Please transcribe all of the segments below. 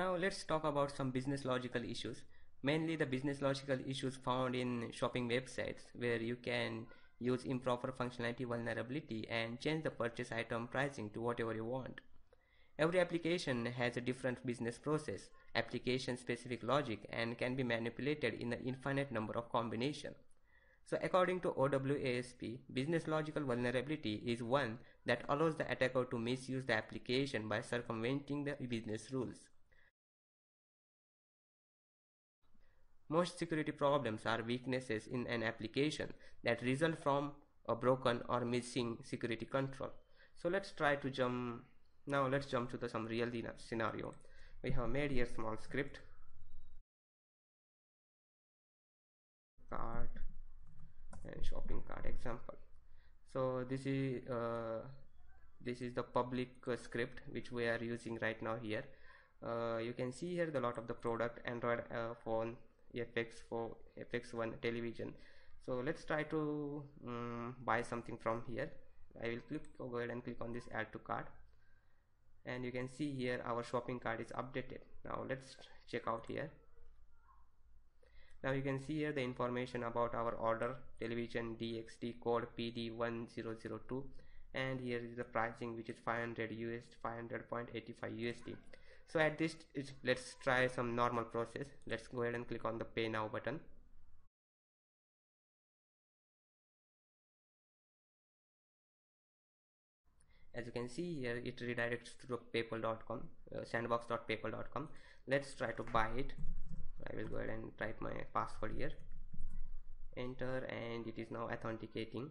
Now let's talk about some business logical issues. Mainly the business logical issues found in shopping websites where you can use improper functionality vulnerability and change the purchase item pricing to whatever you want. Every application has a different business process, application specific logic and can be manipulated in an infinite number of combinations. So according to OWASP, business logical vulnerability is one that allows the attacker to misuse the application by circumventing the business rules. Most security problems are weaknesses in an application that result from a broken or missing security control. So let's try to jump now let's jump to the some real scenario. We have made here small script cart and shopping cart example. So this is uh, this is the public uh, script which we are using right now here. Uh, you can see here the lot of the product Android uh, phone FX4 FX1 television. So let's try to um, buy something from here. I will click go ahead and click on this add to cart. And you can see here our shopping cart is updated. Now let's check out here. Now you can see here the information about our order television DXT code PD1002 and here is the pricing which is 500 US 500.85 USD so at this let's try some normal process. Let's go ahead and click on the pay now button. As you can see here it redirects to paypal.com uh, sandbox.paypal.com let's try to buy it. I will go ahead and type my password here. Enter and it is now authenticating.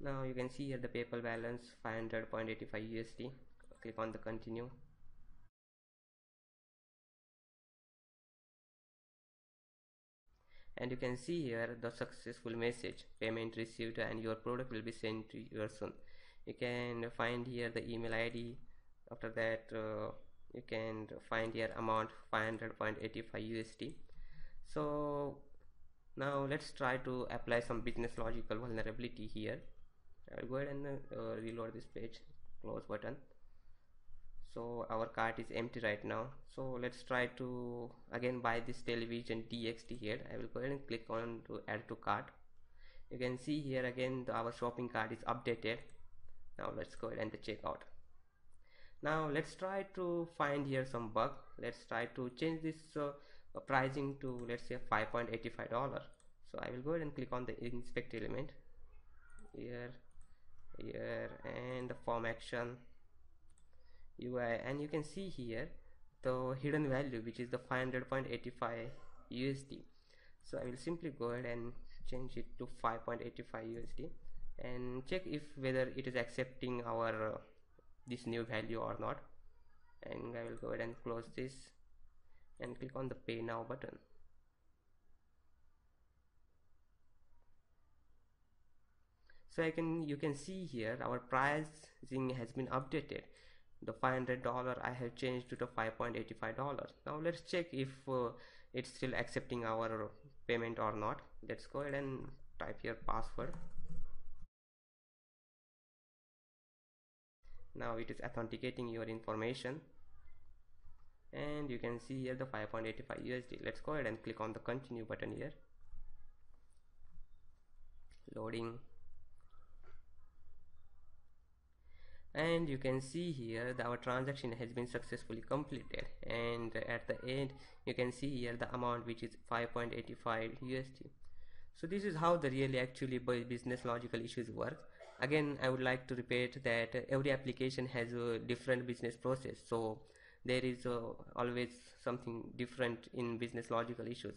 Now you can see here the PayPal balance 500.85 USD click on the continue. And you can see here the successful message payment received and your product will be sent to you soon you can find here the email id after that uh, you can find here amount 500.85 usd so now let's try to apply some business logical vulnerability here. I'll go ahead and uh, reload this page. Close button so our cart is empty right now. So let's try to again buy this television DXT here. I will go ahead and click on to add to cart. You can see here again the, our shopping cart is updated. Now let's go ahead and check out. Now let's try to find here some bug. Let's try to change this uh, pricing to let's say 5.85 dollar so I will go ahead and click on the inspect element. Here here and the form action UI and you can see here the hidden value which is the 500.85 USD so I will simply go ahead and change it to 5.85 USD and check if whether it is accepting our uh, this new value or not. And I will go ahead and close this and click on the pay now button. So I can you can see here our pricing has been updated the $500 I have changed to the $5.85 now let's check if uh, it's still accepting our payment or not. Let's go ahead and type your password. Now it is authenticating your information. And you can see here the 5.85 USD let's go ahead and click on the continue button here. Loading and you can see here that our transaction has been successfully completed. And at the end you can see here the amount which is 5.85 USD so this is how the really actually business logical issues work. Again I would like to repeat that every application has a different business process. So there is uh, always something different in business logical issues